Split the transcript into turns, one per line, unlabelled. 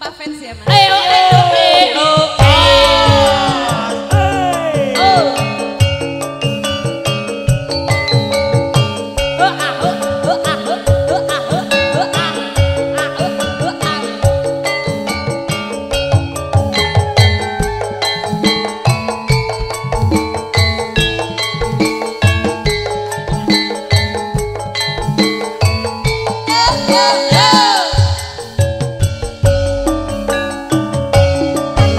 Sumpah fans ya mas.
Ayo. Ayo.